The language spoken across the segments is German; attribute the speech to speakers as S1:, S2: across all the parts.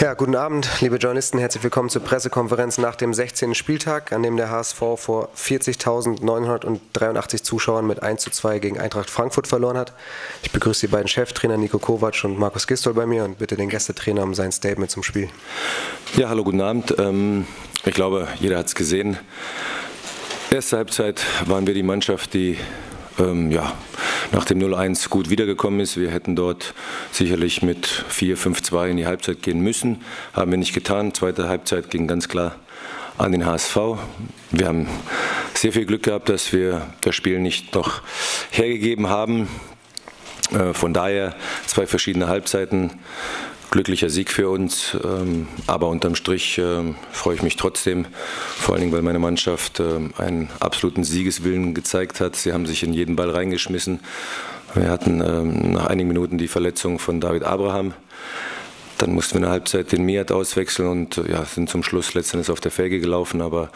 S1: Ja, guten Abend, liebe Journalisten. Herzlich willkommen zur Pressekonferenz nach dem 16. Spieltag, an dem der HSV vor 40.983 Zuschauern mit 1 zu 2 gegen Eintracht Frankfurt verloren hat. Ich begrüße die beiden Cheftrainer Nico Kovac und Markus Gistol bei mir und bitte den Gästetrainer um sein Statement zum Spiel.
S2: Ja, hallo, guten Abend. Ähm, ich glaube, jeder hat es gesehen. Erste Halbzeit waren wir die Mannschaft, die ähm, ja, nach dem 0-1 gut wiedergekommen ist. Wir hätten dort sicherlich mit 4-5-2 in die Halbzeit gehen müssen. Haben wir nicht getan. Zweite Halbzeit ging ganz klar an den HSV. Wir haben sehr viel Glück gehabt, dass wir das Spiel nicht noch hergegeben haben. Äh, von daher zwei verschiedene Halbzeiten glücklicher Sieg für uns. Ähm, aber unterm Strich ähm, freue ich mich trotzdem, vor allen Dingen, weil meine Mannschaft ähm, einen absoluten Siegeswillen gezeigt hat. Sie haben sich in jeden Ball reingeschmissen. Wir hatten nach einigen Minuten die Verletzung von David Abraham. Dann mussten wir in der Halbzeit den Miat auswechseln und ja, sind zum Schluss letztendlich auf der Felge gelaufen. Aber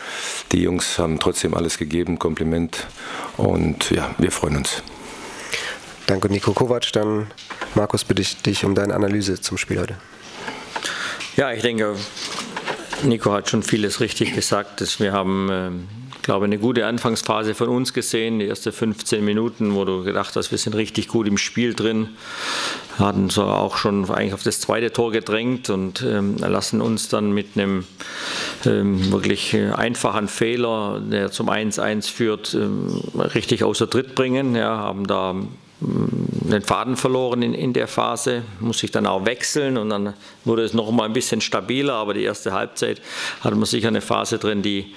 S2: die Jungs haben trotzdem alles gegeben. Kompliment. Und ja, wir freuen uns.
S1: Danke, Nico Kovac. Dann, Markus, bitte ich dich um deine Analyse zum Spiel heute.
S3: Ja, ich denke, Nico hat schon vieles richtig gesagt. Wir haben, ähm, glaube eine gute Anfangsphase von uns gesehen. Die ersten 15 Minuten, wo du gedacht hast, wir sind richtig gut im Spiel drin. Hatten so auch schon eigentlich auf das zweite Tor gedrängt und ähm, lassen uns dann mit einem ähm, wirklich äh, einfachen Fehler, der zum 1-1 führt, richtig außer Tritt bringen. Ja, haben da den Faden verloren in, in der Phase, muss ich dann auch wechseln und dann wurde es noch mal ein bisschen stabiler, aber die erste Halbzeit hatte man sicher eine Phase drin, die,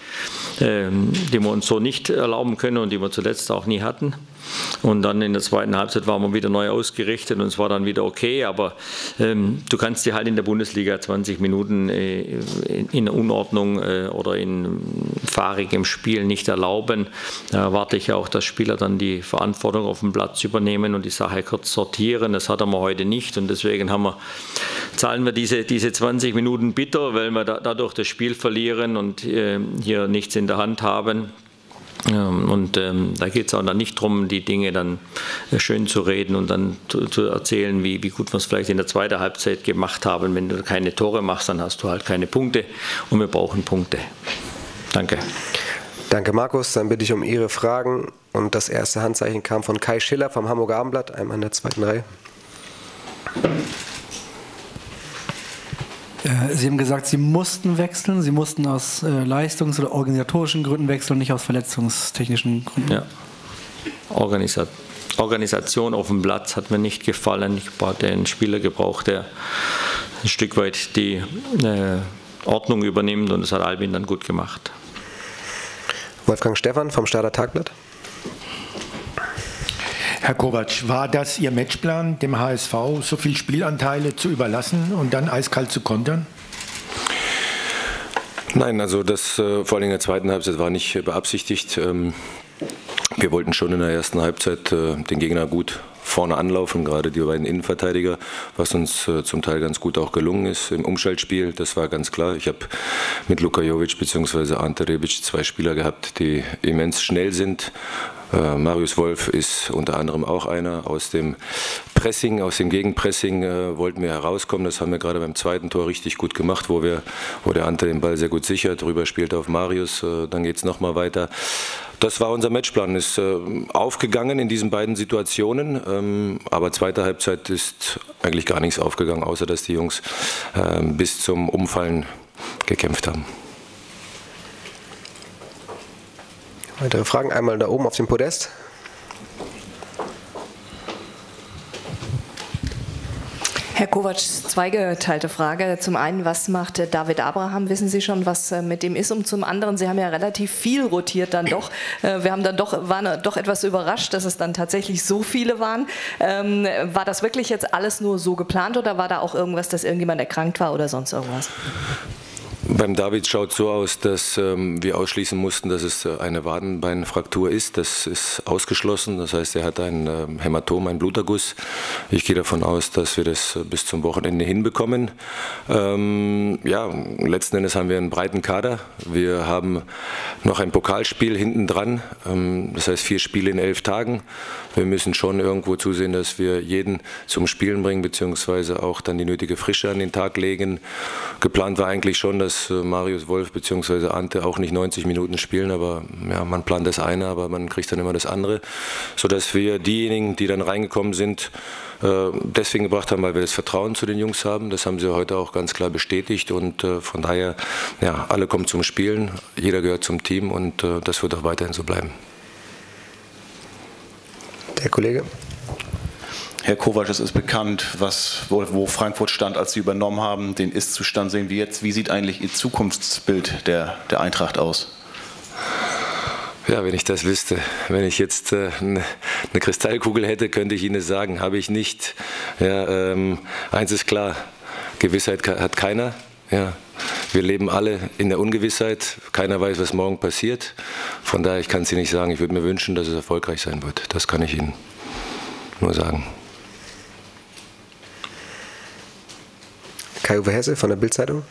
S3: ähm, die wir uns so nicht erlauben können und die wir zuletzt auch nie hatten. Und dann in der zweiten Halbzeit waren wir wieder neu ausgerichtet und es war dann wieder okay. Aber ähm, du kannst dir halt in der Bundesliga 20 Minuten äh, in, in, Unordnung äh, oder in fahrigem Spiel nicht erlauben. Da erwarte ich auch, dass Spieler dann die Verantwortung auf dem Platz übernehmen und die Sache kurz sortieren. Das hat wir heute nicht und deswegen haben wir, zahlen wir diese, diese 20 Minuten bitter, weil wir da, dadurch das Spiel verlieren und äh, hier nichts in der Hand haben. Ähm, und ähm, da geht es auch dann nicht darum, die Dinge dann äh, schön zu reden und dann zu, zu erzählen, wie, wie gut wir es vielleicht in der zweiten Halbzeit gemacht haben. Wenn du keine Tore machst, dann hast du halt keine Punkte und wir brauchen Punkte. Danke.
S1: Danke, Markus. Dann bitte ich um Ihre Fragen. Und das erste Handzeichen kam von Kai Schiller vom Hamburger Abendblatt, einem an der zweiten Reihe.
S4: Äh, Sie haben gesagt, Sie mussten wechseln. Sie mussten aus äh, leistungs- oder organisatorischen Gründen wechseln, nicht aus verletzungstechnischen Gründen.
S3: Ja. Organisat Organisation auf dem Platz hat mir nicht gefallen. Ich hatte einen Spieler gebraucht, der ein Stück weit die äh, Ordnung übernimmt und das hat Albin dann gut gemacht.
S1: Wolfgang Stephan vom Starter Tagblatt.
S5: Herr Kovac, war das Ihr Matchplan, dem HSV so viele Spielanteile zu überlassen und dann eiskalt zu kontern?
S2: Nein, also das äh, vor allem in der zweiten Halbzeit war nicht beabsichtigt. Ähm, wir wollten schon in der ersten Halbzeit äh, den Gegner gut vorne anlaufen, gerade die beiden Innenverteidiger, was uns äh, zum Teil ganz gut auch gelungen ist im Umschaltspiel. Das war ganz klar. Ich habe mit Luka Jovic bzw. Ante Rebic zwei Spieler gehabt, die immens schnell sind, äh, Marius Wolf ist unter anderem auch einer. Aus dem Pressing, aus dem Gegenpressing äh, wollten wir herauskommen. Das haben wir gerade beim zweiten Tor richtig gut gemacht, wo, wir, wo der Ante den Ball sehr gut sichert, drüber spielt auf Marius. Äh, dann geht es nochmal weiter. Das war unser Matchplan, ist äh, aufgegangen in diesen beiden Situationen, ähm, aber zweite Halbzeit ist eigentlich gar nichts aufgegangen, außer dass die Jungs äh, bis zum Umfallen gekämpft haben.
S1: Weitere Fragen? Einmal da oben auf dem Podest.
S6: Herr Kovac, zweigeteilte Frage. Zum einen, was macht David Abraham? Wissen Sie schon, was äh, mit dem ist? Und zum anderen, Sie haben ja relativ viel rotiert dann doch. Äh, wir haben dann doch, waren doch etwas überrascht, dass es dann tatsächlich so viele waren. Ähm, war das wirklich jetzt alles nur so geplant oder war da auch irgendwas, dass irgendjemand erkrankt war oder sonst irgendwas?
S2: Beim David schaut so aus, dass ähm, wir ausschließen mussten, dass es äh, eine Wadenbeinfraktur ist. Das ist ausgeschlossen. Das heißt, er hat ein äh, Hämatom, ein Bluterguss. Ich gehe davon aus, dass wir das äh, bis zum Wochenende hinbekommen. Ähm, ja, letzten Endes haben wir einen breiten Kader. Wir haben noch ein Pokalspiel hinten dran. Ähm, das heißt, vier Spiele in elf Tagen. Wir müssen schon irgendwo zusehen, dass wir jeden zum Spielen bringen, beziehungsweise auch dann die nötige Frische an den Tag legen. Geplant war eigentlich schon, dass dass äh, Marius Wolf bzw. Ante auch nicht 90 Minuten spielen, aber ja, man plant das eine, aber man kriegt dann immer das andere, sodass wir diejenigen, die dann reingekommen sind, äh, deswegen gebracht haben, weil wir das Vertrauen zu den Jungs haben. Das haben sie heute auch ganz klar bestätigt und äh, von daher, ja, alle kommen zum Spielen, jeder gehört zum Team und das wird auch weiterhin so bleiben.
S1: Der Kollege.
S7: Herr Kovac, es ist bekannt, was, wo, wo, Frankfurt stand, als Sie übernommen haben. Den Ist-Zustand sehen wir jetzt. Wie sieht eigentlich Ihr Zukunftsbild der, der Eintracht aus?
S2: Ja, wenn ich das wüsste, wenn ich jetzt äh, eine, Kristallkugel hätte, könnte ich Ihnen sagen, habe ich nicht. Ja, ähm, eins ist klar, Gewissheit hat keiner. Ja, wir leben alle in der Ungewissheit. Keiner weiß, was morgen passiert. Von daher, ich kann es Ihnen nicht sagen. Ich würde mir wünschen, dass es erfolgreich sein wird. Das kann ich Ihnen nur sagen.
S1: Kai-Uwe Hesse von der Bildzeitung.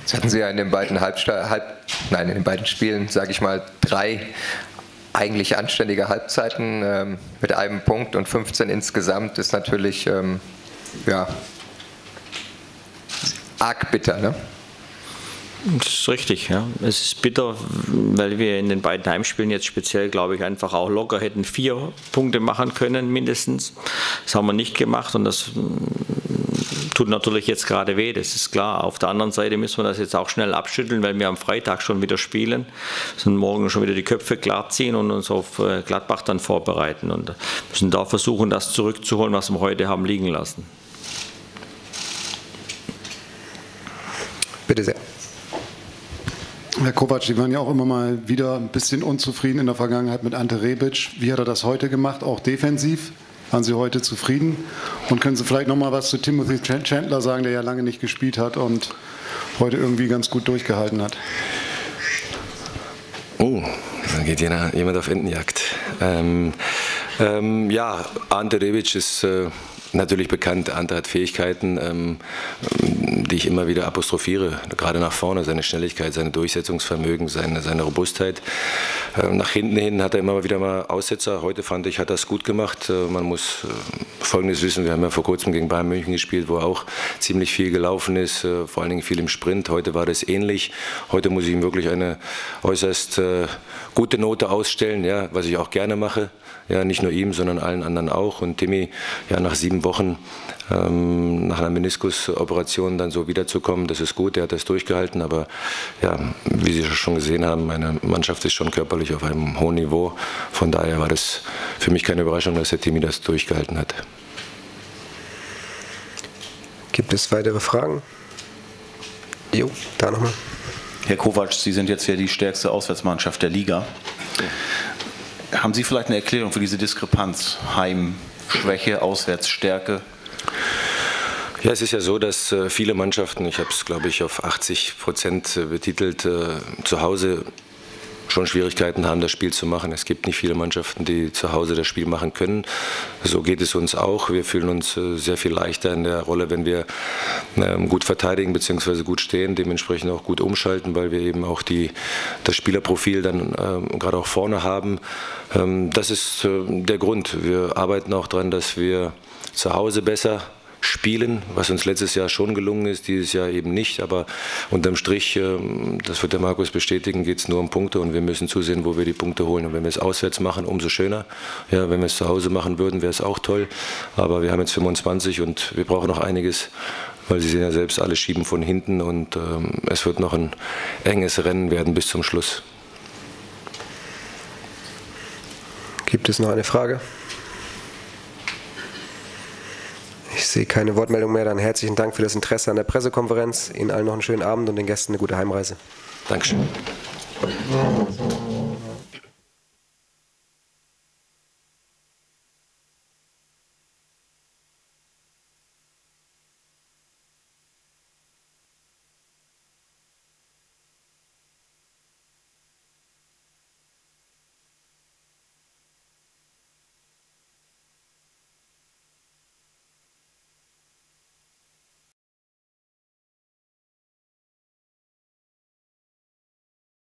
S8: Jetzt hatten Sie ja in den beiden Halbsta Halb nein, in den beiden Spielen, sage ich mal, drei eigentlich anständige Halbzeiten ähm, mit einem Punkt und 15 insgesamt ist natürlich ähm, ja, arg bitter. Ne?
S3: Das ist richtig, ja. Es ist bitter, weil wir in den beiden Heimspielen jetzt speziell, glaube ich, einfach auch locker hätten vier Punkte machen können, mindestens. Das haben wir nicht gemacht und das mm, tut natürlich jetzt gerade weh, das ist klar. Auf der anderen Seite müssen wir das jetzt auch schnell abschütteln, weil wir am Freitag schon wieder spielen, sind morgen schon wieder die Köpfe klar ziehen und uns auf äh, Gladbach dann vorbereiten und müssen da versuchen, das zurückzuholen, was wir heute haben liegen lassen.
S1: Bitte sehr.
S9: Herr Kovac, Sie waren ja auch immer mal wieder ein bisschen unzufrieden in der Vergangenheit mit Ante Rebic. Wie hat er das heute gemacht, auch defensiv? Waren Sie heute zufrieden? Und können Sie vielleicht noch mal was zu Timothy Chandler sagen, der ja lange nicht gespielt hat und heute irgendwie ganz gut durchgehalten hat?
S2: Oh, da geht jemand auf Entenjagd. Ähm, ähm, ja, Ante Rebic ist äh, natürlich bekannt. Ante hat Fähigkeiten, ähm, die ich immer wieder apostrophiere, gerade nach vorne, seine Schnelligkeit, seine Durchsetzungsvermögen, seine, seine Robustheit. Ähm, nach hinten hin hat er immer wieder mal Aussetzer. Heute fand ich, hat es gut gemacht. Äh, man muss äh, Folgendes wissen, wir haben ja vor kurzem gegen Bayern München gespielt, wo auch ziemlich viel gelaufen ist, äh, vor allen Dingen viel im Sprint. Heute war das ähnlich. Heute muss ich ihm wirklich eine äußerst gute Note ausstellen, ja, was ich auch gerne mache. Ja, nicht nur ihm, sondern allen anderen auch. Und Timmy, ja, nach sieben Wochen ähm, nach einer Meniskusoperation dann so wiederzukommen, das ist gut, er hat das durchgehalten, aber ja, wie Sie schon gesehen haben, meine Mannschaft ist schon körperlich auf einem hohen Niveau. Von daher war das für mich keine Überraschung, dass der Timmy das durchgehalten hat.
S1: Gibt es weitere Fragen? Jo, da nochmal.
S7: Herr Kovac, Sie sind jetzt ja die stärkste Auswärtsmannschaft der Liga. Haben Sie vielleicht eine Erklärung für diese Diskrepanz? Heimschwäche, Auswärtsstärke?
S2: Ja, es ist ja so, dass äh, viele Mannschaften, ich habe es glaube ich auf 80 Prozent äh, betitelt, äh, zu Hause schon Schwierigkeiten haben, das Spiel zu machen. Es gibt nicht viele Mannschaften, die zu Hause das Spiel machen können. So geht es uns auch. Wir fühlen uns sehr viel leichter in der Rolle, wenn wir ähm, gut verteidigen bzw. gut stehen, dementsprechend auch gut umschalten, weil wir eben auch die, das Spielerprofil dann ähm, gerade auch vorne haben. Ähm, das ist der Grund. Wir arbeiten auch daran, dass wir zu Hause besser spielen, was uns letztes Jahr schon gelungen ist, dieses Jahr eben nicht. Aber unterm Strich, ähm, das wird der Markus bestätigen, geht es nur um Punkte und wir müssen zusehen, wo wir die Punkte holen. Und wenn wir es auswärts machen, umso schöner. Ja, wenn wir es zu Hause machen würden, wäre es auch toll. Aber wir haben jetzt 25 und wir brauchen noch einiges, weil Sie sehen ja selbst, alle schieben von hinten und ähm, es wird noch ein enges Rennen werden bis zum Schluss.
S1: Gibt es noch eine Frage? Ich sehe keine Wortmeldung mehr. Dann herzlichen Dank für das Interesse an der Pressekonferenz. Ihnen allen noch einen schönen Abend und den Gästen eine gute Heimreise.
S2: Dankeschön.